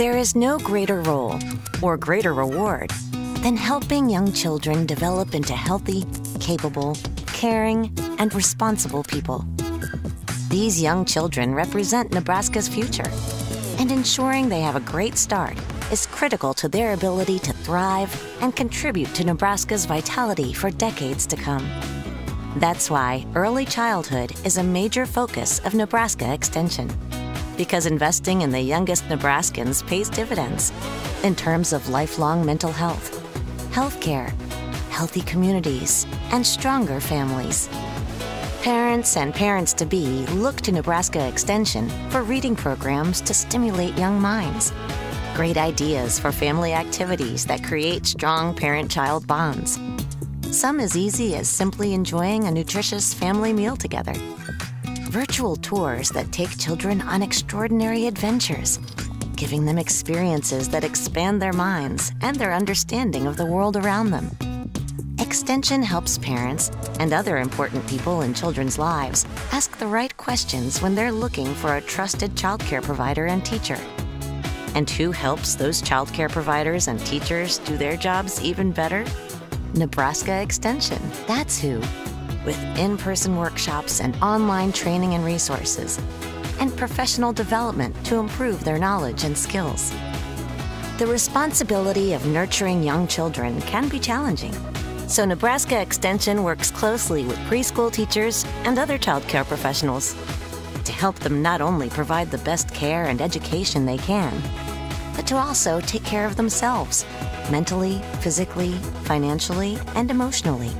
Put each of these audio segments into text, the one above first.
There is no greater role or greater reward than helping young children develop into healthy, capable, caring, and responsible people. These young children represent Nebraska's future, and ensuring they have a great start is critical to their ability to thrive and contribute to Nebraska's vitality for decades to come. That's why early childhood is a major focus of Nebraska Extension. Because investing in the youngest Nebraskans pays dividends in terms of lifelong mental health, healthcare, healthy communities, and stronger families. Parents and parents to be look to Nebraska Extension for reading programs to stimulate young minds, great ideas for family activities that create strong parent child bonds some as easy as simply enjoying a nutritious family meal together. Virtual tours that take children on extraordinary adventures, giving them experiences that expand their minds and their understanding of the world around them. Extension helps parents and other important people in children's lives ask the right questions when they're looking for a trusted childcare provider and teacher. And who helps those childcare providers and teachers do their jobs even better? Nebraska Extension. That's who. With in person workshops and online training and resources, and professional development to improve their knowledge and skills. The responsibility of nurturing young children can be challenging. So, Nebraska Extension works closely with preschool teachers and other child care professionals to help them not only provide the best care and education they can, but to also take care of themselves mentally, physically, financially, and emotionally.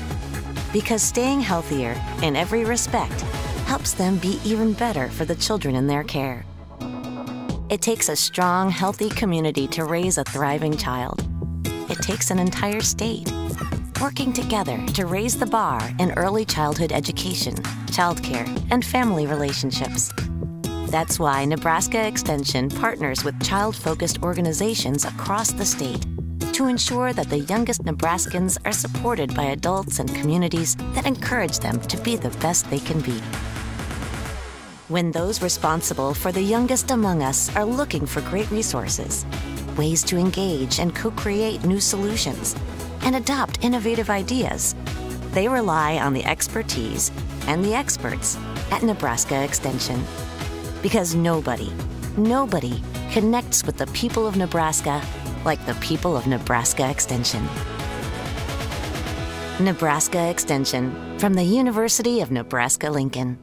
Because staying healthier in every respect helps them be even better for the children in their care. It takes a strong, healthy community to raise a thriving child. It takes an entire state working together to raise the bar in early childhood education, childcare, and family relationships. That's why Nebraska Extension partners with child focused organizations across the state to ensure that the youngest Nebraskans are supported by adults and communities that encourage them to be the best they can be. When those responsible for the youngest among us are looking for great resources, ways to engage and co create new solutions, and adopt innovative ideas, they rely on the expertise and the experts at Nebraska Extension. Because nobody, nobody connects with the people of Nebraska like the people of Nebraska Extension. Nebraska Extension from the University of Nebraska Lincoln.